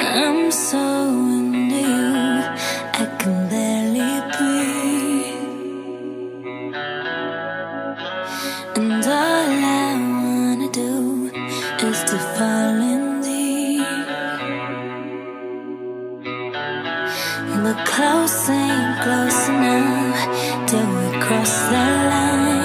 I'm so into you, I can barely breathe. And all I wanna do is to follow. And we're close, ain't close enough till we cross the line.